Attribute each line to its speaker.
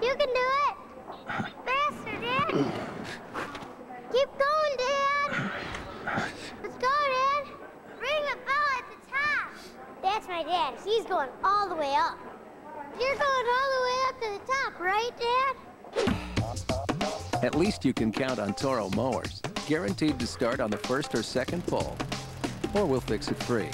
Speaker 1: You can do it. Faster, Dad. Keep going, Dad. Let's go, Dad. Ring the bell at the top. That's my dad. He's going all the way up. You're going all the way up to the top, right, Dad?
Speaker 2: At least you can count on Toro mowers. Guaranteed to start on the first or second pull. Or we'll fix it free.